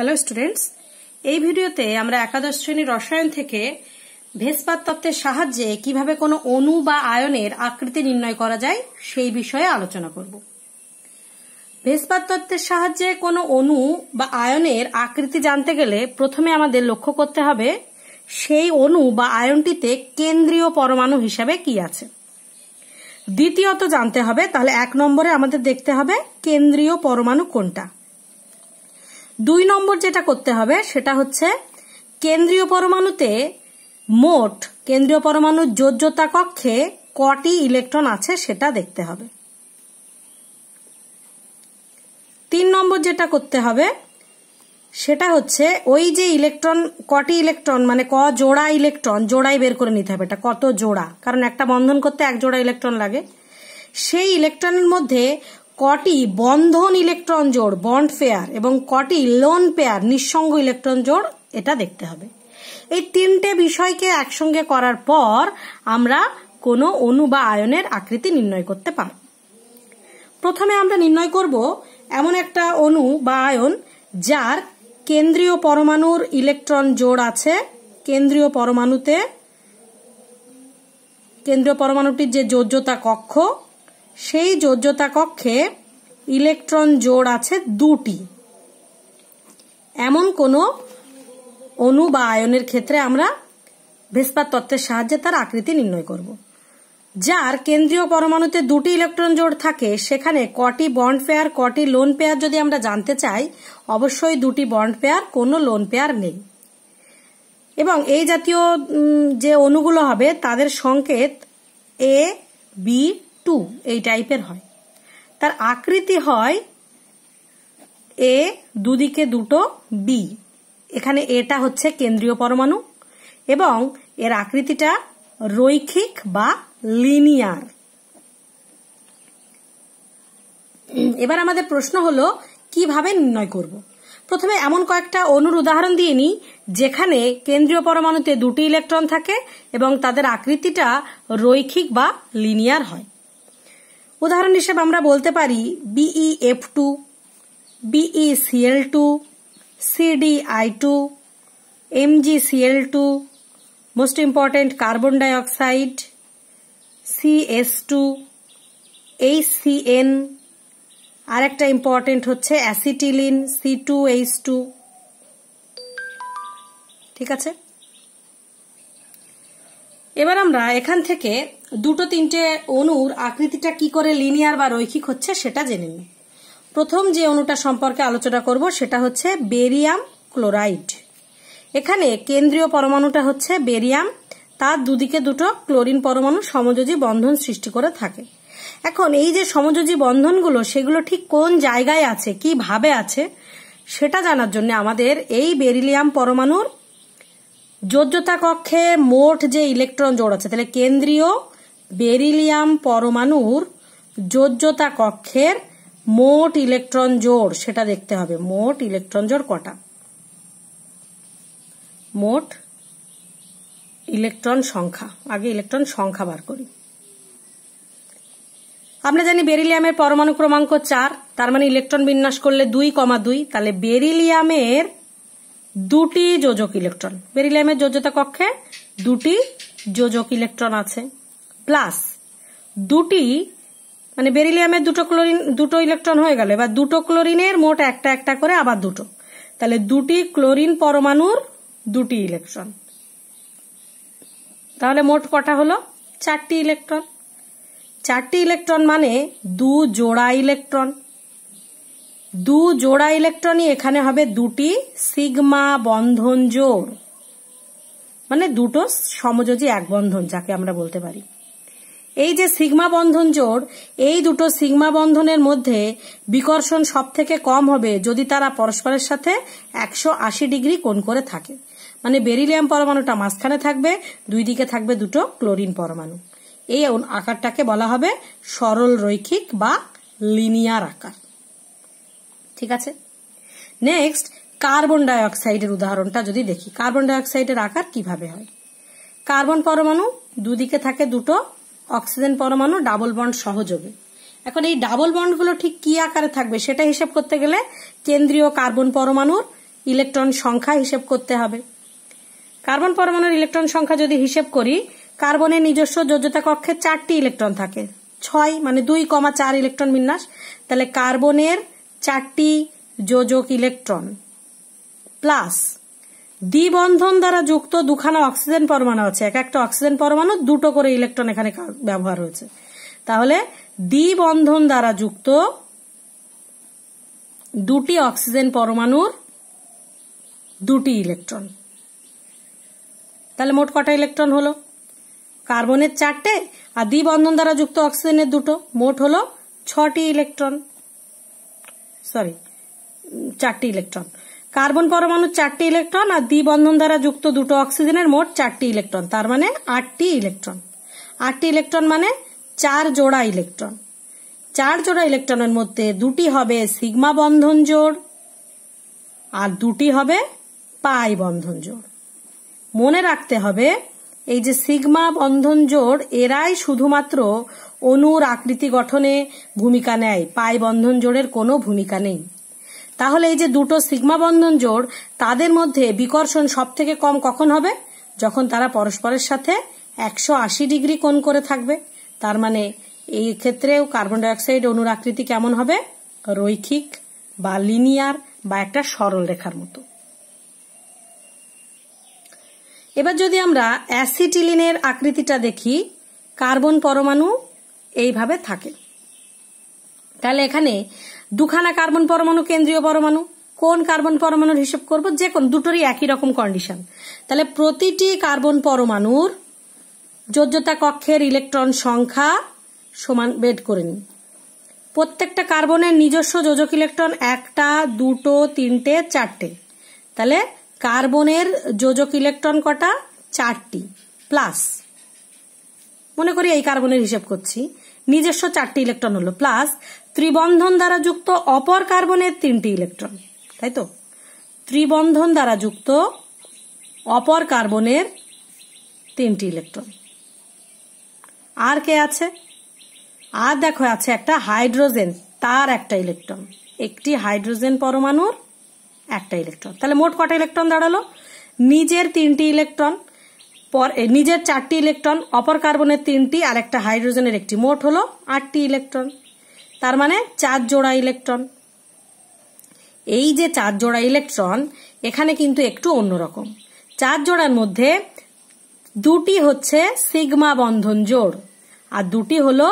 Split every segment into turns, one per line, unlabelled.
Hello students এই ভিডিওতে আমরা একাদশ শ্রেণির রসায়ন থেকে ভেসপাত তত্ত্বের সাহায্যে কীভাবে কোনো অণু বা আয়নের আকৃতি নির্ণয় করা যায় সেই বিষয়ে আলোচনা করব। ভেসপাত তত্ত্বের সাহায্যে কোনো অণু বা আয়নের আকৃতি জানতে গেলে প্রথমে আমাদের লক্ষ্য করতে হবে সেই অণু বা আয়নটিতে কেন্দ্রীয় পরমাণু হিসাবে কি আছে। দ্বিতীয়ত জানতে হবে, তাহলে এক নম্বরে আমাদের দেখতে হবে কেন্দ্রীয় পরমাণু কোনটা। দুই নম্বর যেটা করতে হবে, সেটা হচ্ছে কেন্দ্রীয় পরমাণুতে মোট কেন্দ্রীয় পরমাণুর যোজ্যতা কক্ষে কটি ইলেকট্রন আছে সেটা দেখতে হবে। তিন নম্বর যেটা করতে হবে, সেটা হচ্ছে ওই যে ইলেকট্রন, কটি ইলেকট্রন মানে ক জোড়া ইলেকট্রন, জোড়াই বের করে নিতে হবে, এটা কত জোড়া? কারণ একটা বন্ধন করতে এক জোড়া ইলেকট্রন লাগে। সেই ইলেকট্রনের মধ্যে কটি বন্ধন ইলেকট্রন জোড়, বন্ড পেয়ার এবং কটি লোন পেয়ার, নিঃসঙ্গ ইলেকট্রন জোড়, এটা দেখতে হবে। এই তিনটে বিষয়কে একসঙ্গে করার পর আমরা কোনো অণু বা আয়নের আকৃতি নির্ণয় করতে পারব। প্রথমে আমরা নির্ণয় করব এমন একটা অণু বা আয়ন যার কেন্দ্রীয় পরমাণুর ইলেকট্রন জোড় আছে। কেন্দ্রীয় পরমাণুতে, কেন্দ্রীয় পরমাণুটির যে যোজ্যতা কক্ষ সেই যোজ্যতা কক্ষে ইলেকট্রন জোড় আছে দুটি। এমন কোনো অণু বা আয়নের ক্ষেত্রে আমরা ভেসপাত তত্ত্বের সাহায্যে তার আকৃতি নির্ণয় করব। যার কেন্দ্রীয় পরমাণুতে দুটি ইলেকট্রন জোড় থাকে, সেখানে কটি বন্ড পেয়ার, কটি লোন পেয়ার যদি আমরা জানতে চাই, অবশ্যই দুটি বন্ড পেয়ার, কোনো লোন পেয়ার নেই। এবং এই জাতীয় যে অণুগুলো হবে, তাদের সংকেত এ বি টু, এই টাইপের হয়। তার আকৃতি হয় এ, দুদিকে দুটো বি। এখানে এটা হচ্ছে কেন্দ্রীয় পরমাণু এবং এর আকৃতিটা রৈখিক বা লিনিয়ার। এবার আমাদের প্রশ্ন হলো, কীভাবে নির্ণয় করব? প্রথমে এমন কয়েকটা অনুর উদাহরণ দিয়ে নিই, যেখানে কেন্দ্রীয় পরমাণুতে দুটি ইলেকট্রন থাকে এবং তাদের আকৃতিটা রৈখিক বা লিনিয়ার হয়। উদাহরণ হিসেবে আমরা বলতে পারি BE F two BE CL two CD I two MG CL two most important carbon dioxide CS two H CN আর একটা ইম্পর্টেন্ট হচ্ছে acetylene C two H two ঠিক আছে? এবার আমরা এখান থেকে দুটো তিনটে অণুর আকৃতিটা কি করে লিনিয়ার বা রৈখিক হচ্ছে সেটা জেনে নিই। প্রথম যে অণুটা সম্পর্কে আলোচনা করব সেটা হচ্ছে বেরিয়াম ক্লোরাইড। এখানে কেন্দ্রীয় পরমাণুটা হচ্ছে বেরিয়াম, তার দুদিকে দুটো ক্লোরিন পরমাণু সমযোজী বন্ধন সৃষ্টি করে থাকে। এখন এই যে সমযোজী বন্ধনগুলো, সেগুলো ঠিক কোন জায়গায় আছে কীভাবে আছে, সেটা জানার জন্য আমাদের এই বেরিলিয়াম পরমাণুর যোজ্যতা কক্ষে মোট যে ইলেকট্রন জোড় আছে, তাহলে কেন্দ্রীয় বেরিলিয়াম পরমাণুর যোজ্যতা কক্ষের মোট ইলেকট্রন জোড়, সেটা দেখতে হবে। মোট ইলেকট্রন জোড় কটা? মোট ইলেকট্রন সংখ্যা। আগে ইলেকট্রন সংখ্যা বার করি। আমরা জানি বেরিলিয়ামের পরমাণু ক্রমাঙ্ক চার, তার মানে ইলেকট্রন বিন্যাস করলে দুই কমা দুই, তাহলে বেরিলিয়ামের দুটি যোজক ইলেকট্রন। বেরিলিয়ামের যোজ্যতা কক্ষে দুটি যোজক ইলেকট্রন আছে। প্লাস দুটি মানে বেরিলিয়ামের দুটো ক্লোরিন, দুটো ইলেকট্রন হয়ে গেল। এবার দুটো ক্লোরিনের মোট একটা একটা করে, আবার দুটো। তাহলে দুটি ক্লোরিন পরমাণুর দুটি ইলেকট্রন। তাহলে মোট কটা হলো? চারটি ইলেকট্রন। চারটি ইলেকট্রন মানে দু জোড়া ইলেকট্রন। দু জোড়া ইলেকট্রনই এখানে হবে দুটি সিগমা বন্ধন জোড়। মানে দুটো সমযোজী এক বন্ধন, যাকে আমরা বলতে পারি। এই যে সিগমা বন্ধন জোড়, এই দুটো সিগমা বন্ধনের মধ্যে বিকর্ষণ সব থেকে কম হবে যদি তারা পরস্পরের সাথে একশো আশি ডিগ্রি কোণ করে থাকে। মানে বেরিলিয়াম পরমাণুটা মাঝখানে থাকবে, দুই দিকে থাকবে দুটো ক্লোরিন পরমাণু। এই আকারটাকে বলা হবে সরল রৈখিক বা লিনিয়ার আকার। ঠিক আছে? নেক্সট কার্বন ডাইঅক্সাইডের উদাহরণটা যদি দেখি। কার্বন ডাইঅক্সাইডের আকার কীভাবে হয়? কার্বন পরমাণু দুদিকে থাকে দুটো অক্সিজেন পরমাণু ডাবল বন্ড সহযোগে। এখন এই ডাবল বন্ডগুলো ঠিক কি আকারে থাকবে সেটা হিসেব করতে গেলে কেন্দ্রীয় কার্বন পরমাণুর ইলেকট্রন সংখ্যা হিসেব করতে হবে। কার্বন পরমাণুর ইলেকট্রন সংখ্যা যদি হিসেব করি কার্বনের নিজস্ব যোজ্যতা কক্ষে চারটি ইলেকট্রন থাকে। ছয় মানে দুই কমা চার ইলেকট্রন বিন্যাস। তাহলে কার্বনের চারটি যোজক ইলেকট্রন প্লাস দ্বিবন্ধন দ্বারা যুক্ত দুখানা অক্সিজেন পরমাণু আছে। এক একটা অক্সিজেন পরমাণু, দুটো করে ইলেকট্রন এখানে ব্যবহার হয়েছে। তাহলে দ্বিবন্ধন দ্বারা যুক্ত দুটি অক্সিজেন পরমাণুর দুটি ইলেকট্রন তাহলে মোট কটা ইলেকট্রন হলো? কার্বনের চারটে আর দ্বিবন্ধন দ্বারা যুক্ত অক্সিজেনের দুটো। মোট হলো ছটি ইলেকট্রন সরি চারটি ইলেকট্রন কার্বন পরমাণুর চারটি ইলেকট্রন আর দ্বিবন্ধন দ্বারা যুক্ত দুটো অক্সিজেনের মোট চারটি ইলেকট্রন, তার মানে আটটি ইলেকট্রন। আটটি ইলেকট্রন মানে চার জোড়া ইলেকট্রন। চার জোড়া ইলেকট্রনের মধ্যে দুটি হবে সিগমা বন্ধন জোড় আর দুটি হবে পাই বন্ধন জোড়। মনে রাখতে হবে, এই যে সিগমা বন্ধন জোড়, এরাই শুধুমাত্র অণুর আকৃতি গঠনে ভূমিকা নেয়। পাই বন্ধন জোড়ের কোনো ভূমিকা নেই। তাহলে এই যে দুটো সিগমা বন্ধন জোড়, তাদের মধ্যে বিকর্ষণ সব থেকে কম কখন হবে? যখন তারা পরস্পরের সাথে একশো আশি ডিগ্রি কোণ করে থাকবে। তার মানে এই ক্ষেত্রেও কার্বন ডাইঅক্সাইড অণুর আকৃতি কেমন হবে? রৈখিক বা লিনিয়ার বা একটা সরল রেখার মতো। এবার যদি আমরা অ্যাসিটিলিনের আকৃতিটা দেখি, কার্বন পরমাণু এইভাবে থাকে। তাহলে এখানে দুখানা কার্বন পরমাণু, কেন্দ্রীয় পরমাণু, কোন কার্বন পরমাণুর হিসেব করব? যে কোন, দুটোরই একই রকম কন্ডিশন তাহলে প্রতিটি কার্বন পরমাণুর যোজ্যতা কক্ষের ইলেকট্রন সংখ্যা সমান বেড করে নিই। প্রত্যেকটা কার্বনের নিজস্ব যোজক ইলেকট্রন একটা, দুটো, তিনটে, চারটে। তাহলে কার্বনের যোজক ইলেকট্রন কটা? চারটি প্লাস মনে করি এই কার্বনের হিসেব করছি। নিজস্ব চারটি ইলেকট্রন হলো প্লাস ত্রিবন্ধন দ্বারা যুক্ত অপর কার্বনের তিনটি ইলেকট্রন, তাই তো? ত্রিবন্ধন দ্বারা যুক্ত অপর কার্বনের তিনটি ইলেকট্রন। আর কে আছে? আর দেখো, আছে একটা হাইড্রোজেন, তার একটা ইলেকট্রন। একটি হাইড্রোজেন পরমাণুর একটা ইলেকট্রন। তাহলে মোট কটা ইলেকট্রন দাঁড়াল? নিজের তিনটি ইলেকট্রন নিজের চারটি ইলেকট্রন, অপর কার্বনের তিনটি, আর একটা হাইড্রোজেনের একটি। মোট হলো আটটি ইলেকট্রন। তার মানে চার জোড়া ইলেকট্রন এই যে চার জোড়া ইলেকট্রন এখানে কিন্তু একটু অন্যরকম। চার জোড়ার মধ্যে দুটি হচ্ছে সিগমা বন্ধন জোড়, আর দুটি হলো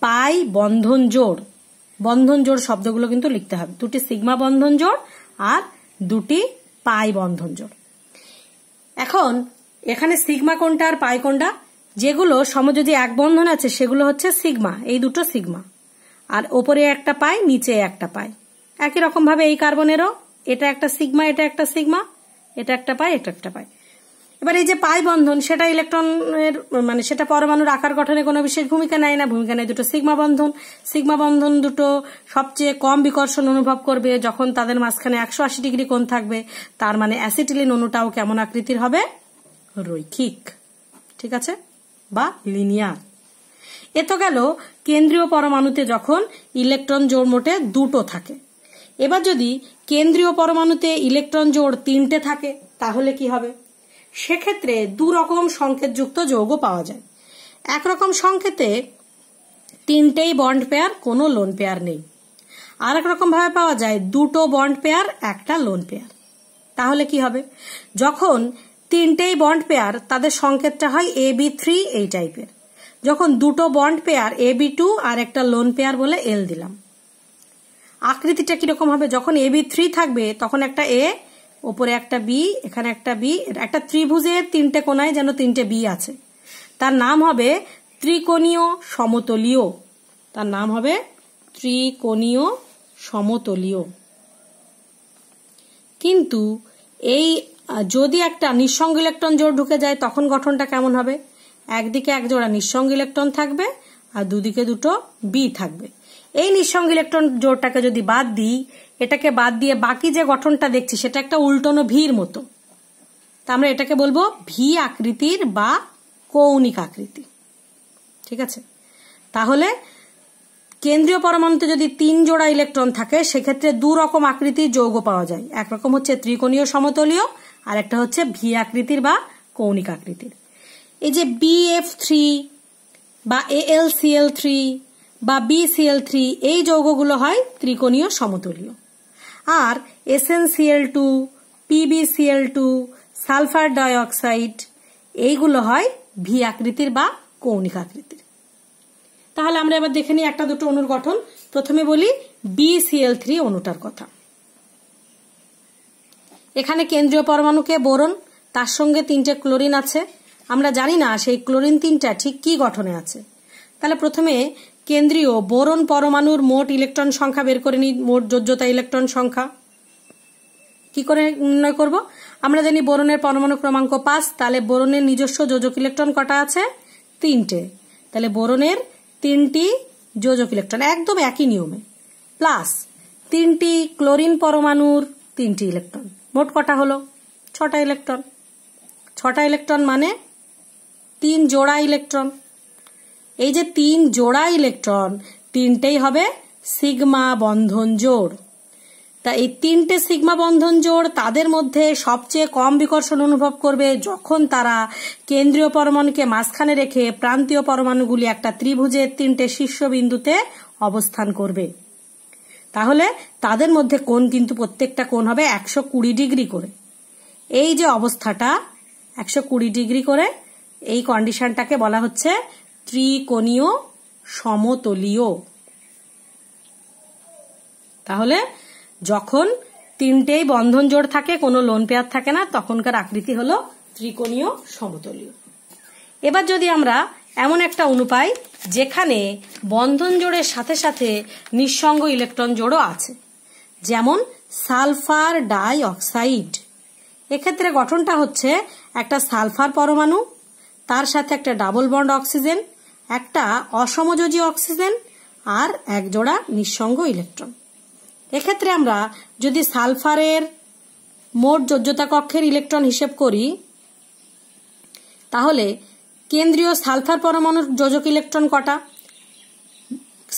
পাই বন্ধন জোড়। বন্ধন জোড় শব্দগুলো কিন্তু লিখতে হবে। দুটি সিগমা বন্ধন জোড় আর দুটি পাই বন্ধন জোড়। এখন, এখানে সিগমা কোনটা আর পাই কোনটা? যেগুলো সমযোজী এক বন্ধন আছে, সেগুলো হচ্ছে সিগমা। এই দুটো সিগমা। আর ওপরে একটা পাই, নিচে একটা পাই। একই রকম ভাবে এই কার্বনেরও, এটা একটা সিগমা, এটা একটা সিগমা, এটা একটা পাই, এটা একটা পাই। এবার এই যে পাই বন্ধন, সেটা ইলেকট্রনের মানে সেটা পরমাণুর আকার গঠনে কোনো বিশেষ ভূমিকা নেয় না। ভূমিকা নেয় দুটো সিগমা বন্ধন। সিগমা বন্ধন দুটো সবচেয়ে কম বিকর্ষণ অনুভব করবে যখন তাদের মাঝখানে একশো আশি ডিগ্রি কোণ থাকবে। তার মানে অ্যাসিটিলিন অণুটাও কেমন আকৃতির হবে? রৈখিক। ঠিক আছে? বা লিনিয়ার। এ তো গেল কেন্দ্রীয় পরমাণুতে যখন ইলেকট্রন জোড় মোটে দুটো থাকে। এবার যদি কেন্দ্রীয় পরমাণুতে ইলেকট্রন জোড় তিনটে থাকে, তাহলে কি হবে? সেক্ষেত্রে দু রকম সংকেতযুক্ত যৌগ পাওয়া যায়। একরকম সংকেতে তিনটেই বন্ড পেয়ার, কোনো লোন পেয়ার নেই। আর এক রকম ভাবে পাওয়া যায় দুটো বন্ড পেয়ার, একটা লোন পেয়ার। তাহলে কি হবে? যখন তিনটেই বন্ড পেয়ার, তাদের সংকেতটা হয় এ বি থ্রি এই টাইপের। যখন দুটো bond pair A B two আর একটা লোন পেয়ার বলে এল দিলাম। আকৃতিটা কীরকম হবে? যখন এ বি থ্রি থাকবে, তখন একটা এ ওপরে একটা বি এখানে একটা বি একটা ত্রিভুজের তিনটে কোনায় যেন তিনটে বি আছে। তার নাম হবে ত্রিকোণীয় সমতলীয়। তার নাম হবে ত্রিকোণীয় সমতলীয়। কিন্তু এই, যদি একটা নিঃসঙ্গ ইলেকট্রন জোড় ঢুকে যায়, তখন গঠনটা কেমন হবে? একদিকে এক জোড়া নিঃসঙ্গ ইলেকট্রন থাকবে আর দুদিকে দুটো বি থাকবে। এই নিঃসঙ্গ ইলেকট্রন জোড়টাকে যদি বাদ দিই, এটাকে বাদ দিয়ে বাকি যে গঠনটা দেখছি, সেটা একটা উল্টনো ভির মতো। তা আমরা এটাকে বলব ভি আকৃতির বা কৌণিক আকৃতি। ঠিক আছে? তাহলে কেন্দ্রীয় পরমাণুতে যদি তিন জোড়া ইলেকট্রন থাকে, সেক্ষেত্রে দু রকম আকৃতির যৌগ পাওয়া যায়। একরকম হচ্ছে ত্রিকোণীয় সমতলীয় আর একটা হচ্ছে ভি আকৃতির বা কৌণিক আকৃতির। এই যে বিএফ থ্রি বা এএল সিএল থ্রি বা বিসিএল থ্রি এই যৌগগুলো হয় ত্রিকোণীয় সমতলীয়। আর SNCL two PBCL two sulphur dioxide, এইগুলো হয় ভি আকৃতির বা কৌণিক আকৃতির। তাহলে আমরা এবার দেখে নিই একটা দুটো অণুর গঠন। প্রথমে বলি বিসিএল থ্রি অণুটার কথা। এখানে কেন্দ্রীয় পরমাণুকে বোরন, তার সঙ্গে তিনটে ক্লোরিন আছে। আমরা জানি না সেই ক্লোরিন তিনটা ঠিক কি গঠনে আছে। তাহলে প্রথমে কেন্দ্রীয় বোরন পরমাণুর মোট ইলেকট্রন সংখ্যা বের করে নিই, মোট যোজ্যতা ইলেকট্রন সংখ্যা। কি করে নির্ণয় করব? আমরা জানি বোরনের পরমাণু ক্রমাঙ্ক পাঁচ, তাহলে বোরনের নিজস্ব যোজক ইলেকট্রন কটা আছে? তিনটে। তাহলে বোরনের তিনটি যোজক ইলেকট্রন, একদম একই নিয়মে। প্লাস তিনটি ক্লোরিন পরমাণুর তিনটি ইলেকট্রন, মোট কটা হলো? ছটা ইলেকট্রন। ছটা ইলেকট্রন মানে তিন জোড়া ইলেকট্রন। এই যে তিন জোড়া ইলেকট্রন, তিনটেই হবে সিগমা বন্ধন জোড়। তা এই তিনটে সিগমা বন্ধন জোড় তাদের মধ্যে সবচেয়ে কম বিকর্ষণ অনুভব করবে যখন তারা কেন্দ্রীয় পরমাণুকে মাঝখানে রেখে প্রান্তীয় পরমাণুগুলি একটা ত্রিভুজের তিনটে শীর্ষবিন্দুতে অবস্থান করবে। তাহলে তাদের মধ্যে কোণ কিন্তু প্রত্যেকটা কোণ হবে একশো কুড়ি ডিগ্রি করে। এই যে অবস্থাটা, একশো কুড়ি ডিগ্রি করে এই কন্ডিশনটাকে বলা হচ্ছে ত্রিকোণীয় সমতলীয়। তাহলে যখন তিনটেই বন্ধন জোড় থাকে, কোনো লোন পেয়ার থাকে না, তখনকার আকৃতি হলো ত্রিকোণীয় সমতলীয়। এবার যদি আমরা এমন একটা অণু পাই, যেখানে বন্ধন জোড়ের সাথে সাথে নিঃসঙ্গ ইলেকট্রন জোড়ও আছে, যেমন সালফার ডাই অক্সাইড এক্ষেত্রে গঠনটা হচ্ছে একটা সালফার পরমাণু তার সাথে একটা ডাবল বন্ড অক্সিজেন, একটা অসমযোজী অক্সিজেন আর এক জোড়া নিঃসঙ্গ ইলেকট্রন। এক্ষেত্রে আমরা যদি সালফারের মোট যোজ্যতা কক্ষের ইলেকট্রন হিসেব করি, তাহলে কেন্দ্রীয় সালফার পরমাণুর যোজক ইলেকট্রন কটা?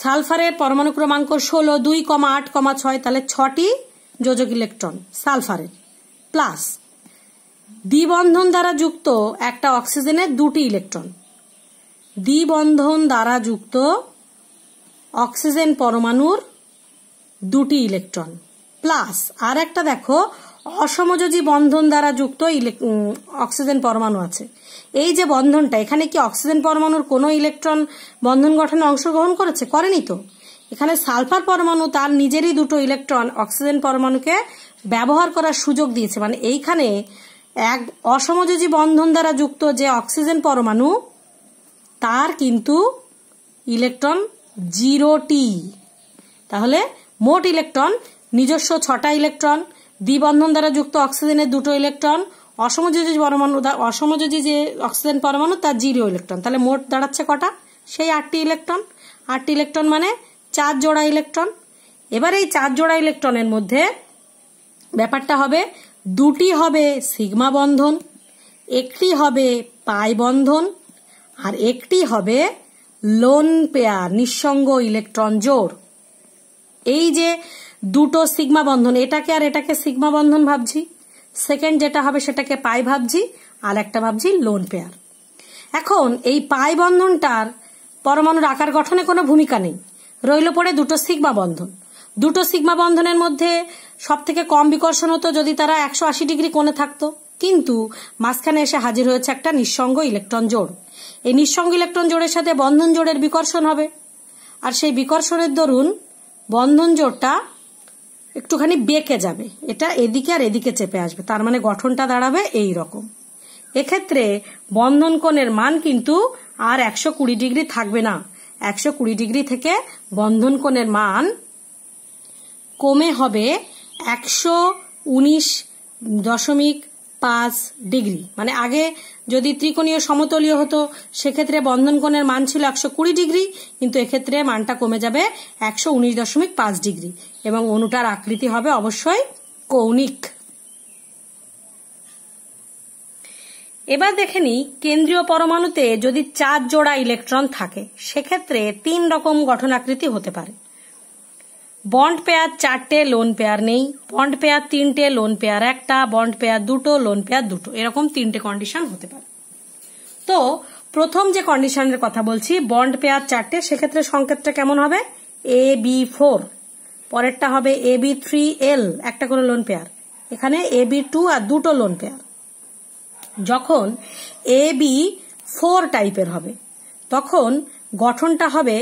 সালফারের পরমাণু ক্রমাঙ্ক ষোলো, দুই কমা আট কমা ছয়, তাহলে ছটি যোজক ইলেকট্রন সালফারের, প্লাস দ্বিবন্ধন দ্বারা যুক্ত একটা অক্সিজেনের দুটি ইলেকট্রন। দ্বিবন্ধন দ্বারা যুক্ত অক্সিজেন পরমাণুর দুটি ইলেকট্রন। প্লাস আর একটা দেখো, অসমযোজী বন্ধন দ্বারা যুক্ত অক্সিজেন পরমাণু আছে। এই যে বন্ধনটা, এখানে কি অক্সিজেন পরমাণুর কোনো ইলেকট্রন বন্ধন গঠনে অংশগ্রহণ করেছে? করেনি তো। এখানে সালফার পরমাণু তার নিজেরই দুটো ইলেকট্রন অক্সিজেন পরমাণুকে ব্যবহার করার সুযোগ দিয়েছে। মানে এইখানে এক অসমযোজী বন্ধন দ্বারা যুক্ত যে অক্সিজেন পরমাণু, তার কিন্তু ইলেকট্রন জিরোটি তাহলে মোট ইলেকট্রন, নিজস্ব ছটা ইলেকট্রন, দ্বিবন্ধন দ্বারা যুক্ত অক্সিজেনের দুটো ইলেকট্রন, অসমযোজী পরমাণু অসমযোজী যে অক্সিজেন পরমাণু, তার জিরো ইলেকট্রন। তাহলে মোট দাঁড়াচ্ছে কটা? সেই আটটি ইলেকট্রন। আটটি ইলেকট্রন মানে চার জোড়া ইলেকট্রন। এবার এই চার জোড়া ইলেকট্রনের মধ্যে ব্যাপারটা হবে দুটি হবে সিগমা বন্ধন, একটি হবে পাই বন্ধন, আর একটি হবে লোন পেয়ার নিঃসঙ্গ ইলেকট্রন জোর এই যে দুটো সিগমা বন্ধন, এটাকে আর এটাকে সিগমা বন্ধন ভাবছি, সেকেন্ড যেটা হবে সেটাকে পাই ভাবছি, আর একটা ভাবছি লোন পেয়ার। এখন এই পাই বন্ধনটার পরমাণুর আকার গঠনে কোনো ভূমিকা নেই, রইল পড়ে দুটো সিগমা বন্ধন। দুটো সিগমা বন্ধনের মধ্যে সব থেকে কম বিকর্ষণ হতো যদি তারা একশো আশি ডিগ্রি কোণে থাকতো। কিন্তু মাঝখানে এসে হাজির হয়েছে একটা নিঃসঙ্গ ইলেকট্রন জোড়। এই নিঃসঙ্গ ইলেকট্রন জোড়ের সাথে বন্ধন জোড়ের বিকর্ষণ হবে। আর সেই বিকর্ষণের দরুন বন্ধন জোড়টা একটুখানি বেঁকে যাবে। এটা এদিকে আর এদিকে চেপে আসবে। তার মানে গঠনটা দাঁড়াবে এই রকম। এক্ষেত্রে বন্ধন কোণের মান কিন্তু আর একশো কুড়ি ডিগ্রি থাকবে না। একশো কুড়ি ডিগ্রি থেকে বন্ধন কোণের মান কমে হবে একশো উনিশ দশমিক পাঁচ ডিগ্রি। মানে আগে যদি ত্রিকোণীয় সমতলীয় হতো, সেক্ষেত্রে বন্ধন কোণের মান ছিল একশো কুড়ি ডিগ্রি, কিন্তু এক্ষেত্রে মানটা কমে যাবে একশো উনিশ দশমিক পাঁচ ডিগ্রি। এবং অণুটার আকৃতি হবে অবশ্যই কৌণিক। এবার দেখে নিই, কেন্দ্রীয় পরমাণুতে যদি চার জোড়া ইলেকট্রন থাকে, সেক্ষেত্রে তিন রকম গঠন আকৃতি হতে পারে। বন্ড পেয়ার চারটে, লোন পেয়ার নেই। বন্ড পেয়ার তিনটে, লোন পেয়ার একটা, বন্ড পেয়ার দুটো, লোন পেয়ার দুটো। এরকম তিনটে কন্ডিশন হতে পারে। তো প্রথম যে কন্ডিশনের কথা বলছি, বন্ড পেয়ার চারটে, সেক্ষেত্রে সংকেতটা কেমন হবে? এ বি ফোর পরেরটা হবে এ বি থ্রি এল একটা করে লোন পেয়ার। এখানে এ বি টু আর দুটো লোন পেয়ার। যখন এ বি ফোর টাইপের হবে, তখন গঠনটা হবে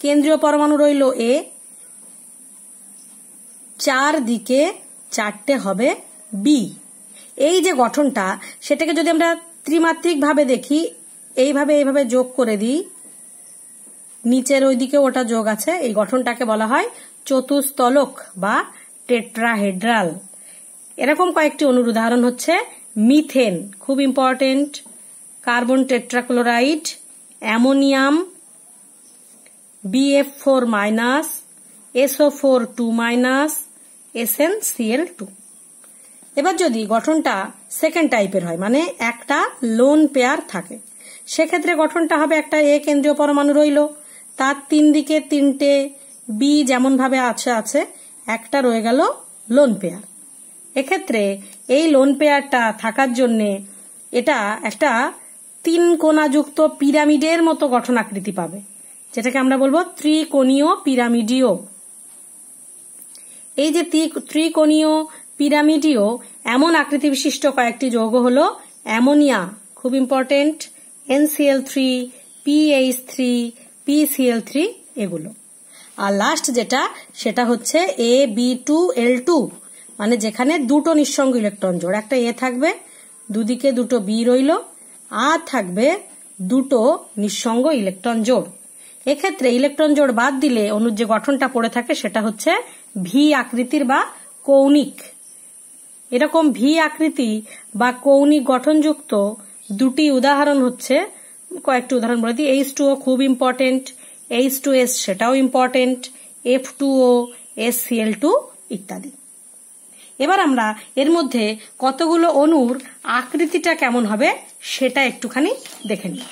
কেন্দ্রীয় পরমাণু রইল এ চার দিকে চারটে হবে বি এই যে গঠনটা, সেটাকে যদি আমরা ত্রিমাত্রিক ভাবে দেখি, এইভাবে এইভাবে যোগ করে দিই, নিচের ওইদিকে ওটা যোগ আছে, এই গঠনটাকে বলা হয় চতুস্তলক বা টেট্রাহেড্রাল। এরকম কয়েকটি অনুর উদাহরণ হচ্ছে মিথেন, খুব important carbon tetrachloride, ammonium BF four minus SO four two minus SN CL two এবার যদি গঠনটা সেকেন্ড টাইপের হয় মানে একটা লোন পেয়ার থাকে, সেক্ষেত্রে গঠনটা হবে একটা এ কেন্দ্রীয় পরমাণু রইল। তার তিন দিকে তিনটে বি যেমন ভাবে আছে আছে, একটা রয়ে গেল লোন পেয়ার এক্ষেত্রে এই লোন পেয়ারটা থাকার জন্য এটা একটা তিন কোণাযুক্ত পিরামিডের মতো গঠন আকৃতি পাবে, যেটাকে আমরা বলব ত্রিকোণীয় পিরামিডীয় এই যে ত্রিকোণীয় পিরামিডীয় এমন আকৃতি বিশিষ্ট কয়েকটি যৌগ হল অ্যামোনিয়া, খুব important NCL three PH three PCL three এগুলো। আর লাস্ট যেটা, সেটা হচ্ছে A B two L two মানে যেখানে দুটো নিঃসঙ্গ ইলেকট্রন জোড়, একটা এ থাকবে, দুদিকে দুটো বি রইল, আর থাকবে দুটো নিঃসঙ্গ ইলেকট্রন জোড়। এক্ষেত্রে ইলেকট্রন জোড় বাদ দিলে অনুর যে গঠনটা পড়ে থাকে, সেটা হচ্ছে ভি আকৃতির বা কৌণিক। এরকম ভি আকৃতি বা কৌণিক গঠনযুক্ত দুটি উদাহরণ হচ্ছে, কয়েকটি উদাহরণ বলে দিই। এইচ টু ও খুব ইম্পর্টেন্ট এইচ টু এস সেটাও important F two O S CL two ইত্যাদি। এবার আমরা এর মধ্যে কতগুলো অণুর আকৃতিটা কেমন হবে সেটা একটুখানি দেখে নিই।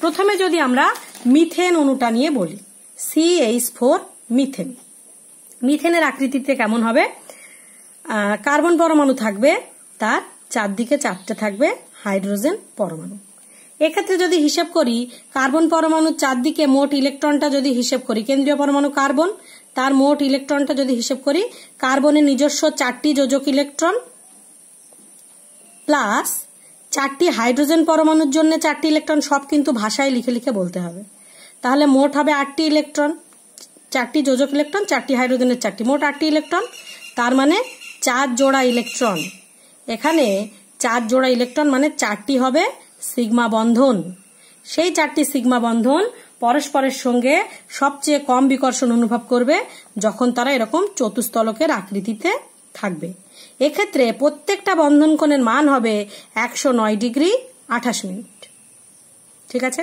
প্রথমে যদি আমরা মিথেন অণুটা নিয়ে বলি সি এইচ ফোর মিথেন মিথেনের আকৃতিতে কেমন হবে? কার্বন পরমাণু থাকবে, তার চারদিকে চারটে থাকবে, হাইড্রোজেন পরমাণু। এক্ষেত্রে যদি হিসেব করি, কার্বন পরমাণুর চারদিকে মোট ইলেকট্রনটা যদি হিসেব করি, কেন্দ্রীয় পরমাণু কার্বন, তার মোট ইলেকট্রনটা যদি হিসেব করি, কার্বনের নিজস্ব চারটি যোজক ইলেকট্রন, প্লাস চারটি হাইড্রোজেন পরমাণুর জন্য চারটি ইলেকট্রন, সব কিন্তু ভাষায় লিখে লিখে বলতে হবে। তাহলে মোট হবে আটটি ইলেকট্রন। চারটি যোজক ইলেকট্রন, চারটি হাইড্রোজেনের চারটি, মোট আটটি ইলেকট্রন, তার মানে চার জোড়া ইলেকট্রন। এখানে চার জোড়া ইলেকট্রন মানে চারটি হবে সিগমা বন্ধন। সেই চারটি সিগমা বন্ধন পরস্পরের সঙ্গে সবচেয়ে কম বিকর্ষণ অনুভব করবে যখন তারা এরকম চতুস্তলকের আকৃতিতে থাকবে। এক্ষেত্রে প্রত্যেকটা বন্ধন কোণের মান হবে একশো নয় ডিগ্রি আঠাশ মিনিট। ঠিক আছে?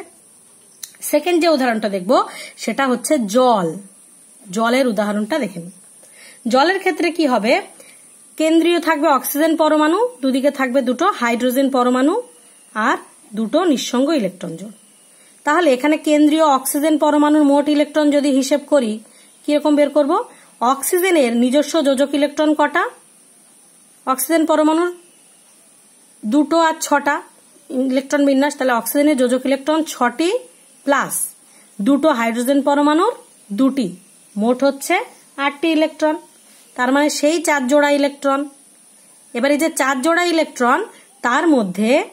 সেকেন্ড যে উদাহরণটা দেখব, সেটা হচ্ছে জল। জলের উদাহরণটা দেখেন জলের ক্ষেত্রে কি হবে? কেন্দ্রীয় থাকবে অক্সিজেন পরমাণু, দুদিকে থাকবে দুটো হাইড্রোজেন পরমাণু আর দুটো নিঃসঙ্গ ইলেকট্রন জোড় তাহলে এখানে কেন্দ্রীয় অক্সিজেন পরমাণুর মোট ইলেকট্রন যদি হিসেব করি, কীরকম বের করব? অক্সিজেনের নিজস্ব যোজক ইলেকট্রন কটা? অক্সিজেন পরমাণুর দুটো আর ছটা ইলেকট্রন বিন্যাস, তাহলে অক্সিজেনের যোজক ইলেকট্রন ছটি প্লাস দুটো হাইড্রোজেন পরমাণুর দুটি। মোট হচ্ছে আটটি ইলেকট্রন। তার মানে সেই চার জোড়া ইলেকট্রন। এবার এই যে চার জোড়া ইলেকট্রন, তার মধ্যে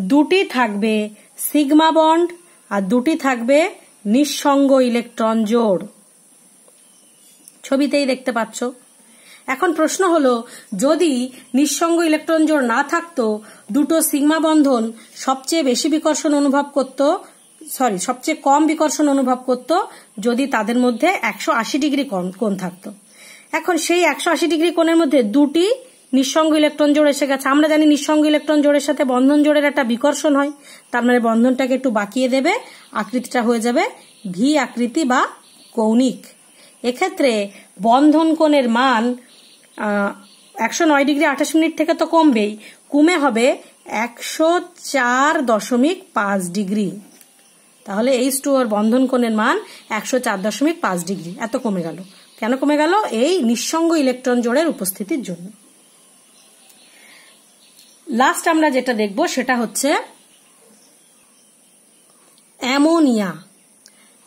দুটি থাকবে সিগমা বন্ড আর দুটি থাকবে নিঃসঙ্গ ইলেকট্রন জোড়। ছবিতেই দেখতে পাচ্ছ। এখন প্রশ্ন হলো, যদি নিঃসঙ্গ ইলেকট্রন জোড় না থাকতো, দুটো সিগমা বন্ধন সবচেয়ে বেশি বিকর্ষণ অনুভব করত সরি, সবচেয়ে কম বিকর্ষণ অনুভব করত যদি তাদের মধ্যে একশো আশি ডিগ্রি কোণ থাকতো। এখন সেই একশো আশি ডিগ্রি কোণের মধ্যে দুটি নিঃসঙ্গ ইলেকট্রন জোড় এসে গেছে। আমরা জানি নিঃসঙ্গ ইলেকট্রন জোড়ের সাথে বন্ধন জোড়ের একটা বিকর্ষণ হয়। তার মানে বন্ধনটাকে একটু বাকিয়ে দেবে, আকৃতিটা হয়ে যাবে ভি আকৃতি বা কৌণিক। এক্ষেত্রে বন্ধন কোণের মান একশো নয় ডিগ্রি আঠাশ মিনিট থেকে তো কমবেই, কমে হবে একশো চার দশমিক পাঁচ ডিগ্রি। তাহলে এইচ টু ওর বন্ধন কোণের মান একশো চার দশমিক পাঁচ ডিগ্রি। এত কমে গেল। কেন কমে গেল? এই নিঃসঙ্গ ইলেকট্রন জোড়ের উপস্থিতির জন্য। লাস্ট আমরা যেটা দেখব সেটা হচ্ছে অ্যামোনিয়া।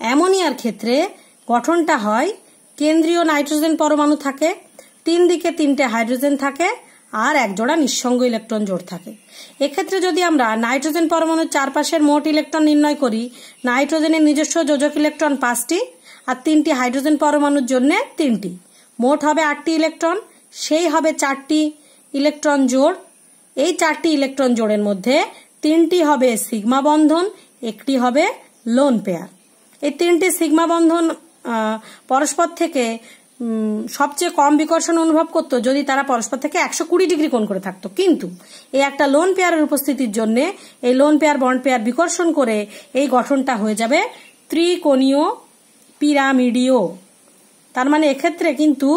অ্যামোনিয়ার ক্ষেত্রে গঠনটা হয় কেন্দ্রীয় নাইট্রোজেন পরমাণু থাকে, তিন দিকে তিনটে হাইড্রোজেন থাকে আর এক জোড়া নিঃসঙ্গ ইলেকট্রন জোড় থাকে। এক্ষেত্রে যদি আমরা নাইট্রোজেন পরমাণুর চারপাশের মোট ইলেকট্রন নির্ণয় করি, নাইট্রোজেনের নিজস্ব যোজক ইলেকট্রন পাঁচটি আর তিনটি হাইড্রোজেন পরমাণুর জন্য তিনটি। মোট হবে আটটি ইলেকট্রন, সেই হবে চারটি ইলেকট্রন জোড়। এই চারটি ইলেকট্রন জোড়ের মধ্যে তিনটি হবে সিগমা বন্ধন, একটি হবে লোন পেয়ার। এই তিনটি সিগমা বন্ধন পরস্পর থেকে সবচেয়ে কম বিকর্ষণ অনুভব করতো যদি তারা পরস্পর থেকে একশো কুড়ি ডিগ্রি কোণ করে থাকতো। কিন্তু এই একটা লোন পেয়ারের উপস্থিতির জন্য এই লোন পেয়ার বন্ড পেয়ার বিকর্ষণ করে এই গঠনটা হয়ে যাবে ত্রিকোণীয় পিরামিডিও তার মানে এক্ষেত্রে কিন্তু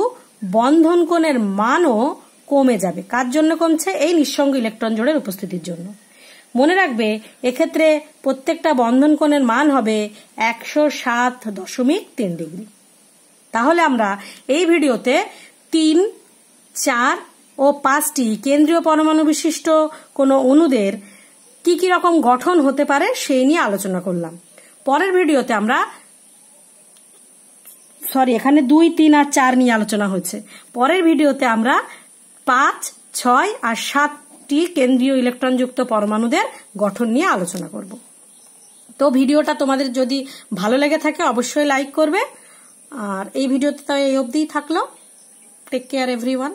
বন্ধন কোণের মানও কমে যাবে। কার জন্য কমছে? এই নিঃসঙ্গ ইলেকট্রন জোড়ের উপস্থিতির জন্য। মনে রাখবে, এক্ষেত্রে প্রত্যেকটা বন্ধন কোণের মান হবে একশো সাত দশমিক তিন ডিগ্রি। তাহলে আমরা এই ভিডিওতে তিন, চার ও পাঁচটি কেন্দ্রীয় পরমাণু বিশিষ্ট কোনো অণুদের কি কি রকম গঠন হতে পারে সেই নিয়ে আলোচনা করলাম। পরের ভিডিওতে আমরা সরি, এখানে দুই, তিন আর চার নিয়ে আলোচনা হয়েছে। পরের ভিডিওতে আমরা পাঁচ, ছয় আর সাতটি কেন্দ্রীয় ইলেকট্রনযুক্ত পরমাণুদের গঠন নিয়ে আলোচনা করব। তো ভিডিওটা তোমাদের যদি ভালো লেগে থাকে অবশ্যই লাইক করবে। আর এই ভিডিওতে তো এই অবধিই থাকল। Take care everyone